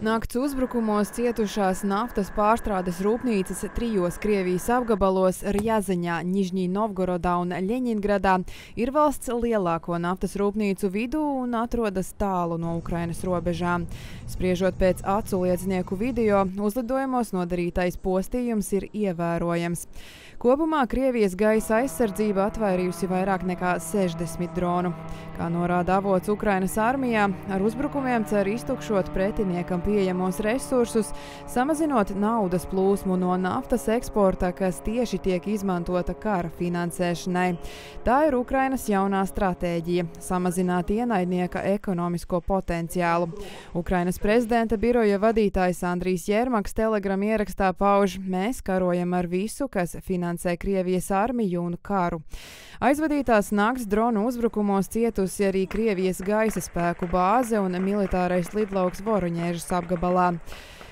Nakts uzbrukumos cietušās naftas pārstrādes rūpnīcas trijos Krievijas apgabalos - Rjazaņā, Nižņī Novgorodā un Ļeņingradā - ir valsts lielāko naftas rūpnīcu vidū un atrodas tālu no Ukrainas robežām. Spriežot pēc acu liecinieku video, uzlidojumos nodarītais postījums ir ievērojams. Kopumā Krievijas gaisa aizsardzība atvairījusi vairāk nekā 60 dronu. Kā norāda avots Ukrainas armijā, ar uzbrukumiem cer iztukšot pretiniekam pieejamos resursus, samazinot naudas plūsmu no naftas eksporta, kas tieši tiek izmantota kara finansēšanai. Tā ir Ukrainas jaunā stratēģija - samazināt ienaidnieka ekonomisko potenciālu. Ukrainas prezidenta biroja vadītājs Andrijs Jermaks telegram ierakstā pauž: Mēs karojam ar visu, kas finansē Krievijas armiju un karu. Aizvadītās nakts dronu uzbrukumos cietusi arī Krievijas gaisa spēku bāze un militārais lidlauks Voruņēžas apgabalā.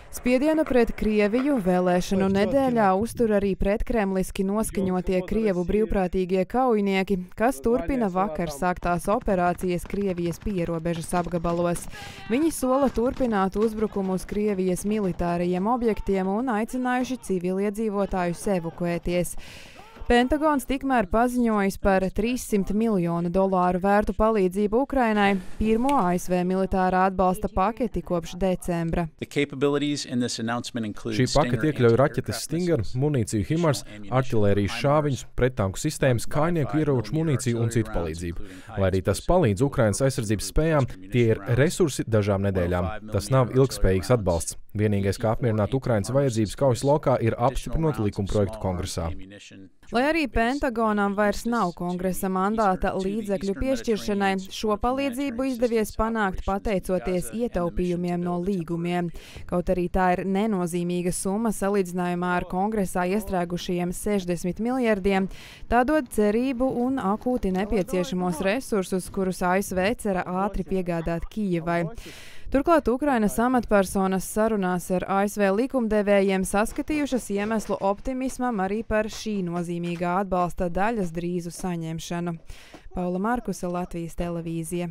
Spiedienu pret Krieviju vēlēšanu nedēļā uztur arī pretkremliski noskaņotie Krievu brīvprātīgie kaujinieki, kas turpina vakar sāktās operācijas Krievijas pierobežas apgabalos. Viņi sola turpināt uzbrukumus Krievijas militārajiem objektiem un aicinājuši civiliedzīvotājus evakuēties. Pentagons tikmēr paziņojis par 300 miljonu dolāru vērtu palīdzību Ukrainai, pirmo ASV militārā atbalsta paketi kopš decembra. Šī pakete iekļauj raķetes Stinger, munīciju Himars, artilērijas šāviņus, prettanku sistēmas, kājnieku ieroču munīciju un citu palīdzību. Lai arī tas palīdz Ukrainas aizsardzības spējām, tie ir resursi dažām nedēļām. Tas nav ilgspējīgs atbalsts. Vienīgais, kā apmierināt Ukrainas vajadzības kaujas lokā, ir apstiprinot likumprojektu kongresā. Lai arī Pentagonam vairs nav kongresa mandāta līdzekļu piešķiršanai, šo palīdzību izdevies panākt pateicoties ietaupījumiem no līgumiem. Kaut arī tā ir nenozīmīga summa salīdzinājumā ar kongresā iestrēgušajiem 60 miljardiem, tā dod cerību un akūti nepieciešamos resursus, kurus ASV cera ātri piegādāt Kijivai. Turklāt Ukrainas amatpersonas sarunās ar ASV likumdevējiem saskatījušas iemeslu optimismam arī par šī nozīmīgā atbalsta daļas drīzu saņemšanu. Paula Markusa, Latvijas televīzija.